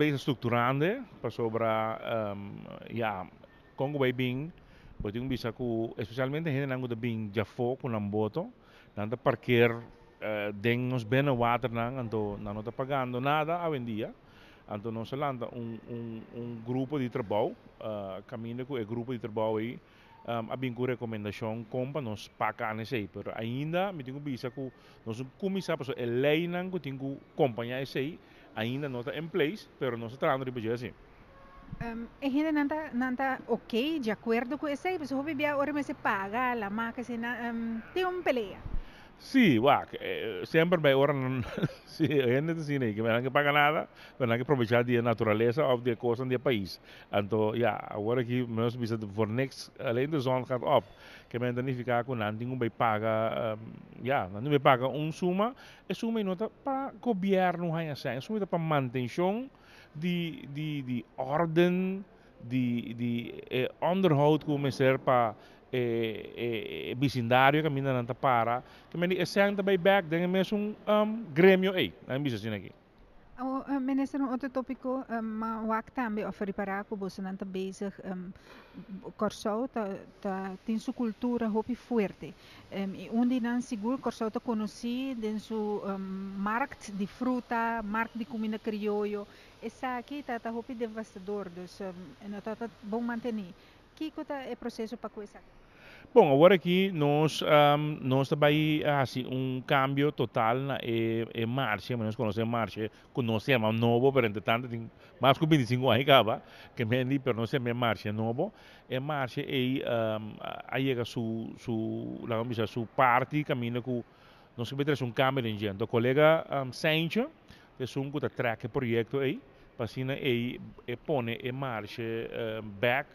bezig estruturando para sobre um, ja, Congo vai bem, pode um bisa ku especialmente gente nango de bem já foco na boto, nanda parquear uh, den nos bem water nang anto não está pagando nada a em dia. Então nós landa um, um, um grupo de trabalho, uh, caminho com o grupo de trabalho aí, um, abing ko recomendação kompa nos paca nesse pero ainda me tenho bisa que nós começar para a lei não que tenho companhia esse ainda não está em place pero nós estamos trabalhando assim Um, e gente não está não tá ok de acordo com isso aí, você vai ver agora mas se paga a marca se um, tem uma peleia. Wah, eh, sempre vai orang sim, a gente assim, né, que que paga nada, não que aproveitar a natureza ou de coisa do país. Então, ja, agora que nós bisa for next, além do zon gaat op, que men dan ficar com não tem vai paga, um, não vai paga um suma, e suma não tá para governo hanya sai, suma tá para manutenção de de de ordem, de de eh, onderhoud como ser para e, e, vecindario kami na nanta para kami ni esang tabay back dengan mesong um, gremio ay ang bisa sinagi O, uh, minister, um outro tópico, um, maar waar também of reparar que você não está bezig, um, Corsau tá, tá, tem sua cultura hopi forte. Um, e onde não seguro Corsau está conhecido em seu um, markt de fruta, markt de comida criollo. Essa aqui está tá hopi devastador, dus um, não está bom manter. Que é o processo para coisa? Bom, agora aqui nós, um, nós também assim, um cambio total na e, e marcha, nós conhecemos marcha, conhecemos novo, pero entretanto tem mais de 25 anos acaba, que me di per nós é marcha novo, e marcha e um, aí chega su su la vamos su parte caminho com nós temos um cambio em gente. O colega um, Sancho, que é um que track projeto aí, para assim e, e põe em marcha um, back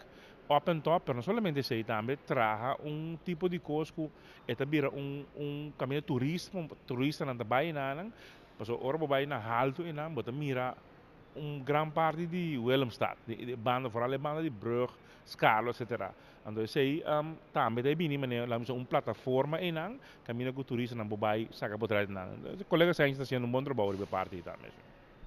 open top, não somente aí também traga um tipo de coisa que é também um um caminho turista, um turista não vai na não, mas ora vai na halto e não, bota mira um grande parte de Willemstad, de, de banda, vooral de banda de Brug, Scalo, etc. Então aí um, também daí bem, mas lá uma plataforma e não, caminho com turista não vai sacar por trás não. Os colegas aí estão fazendo um bom trabalho de parte também.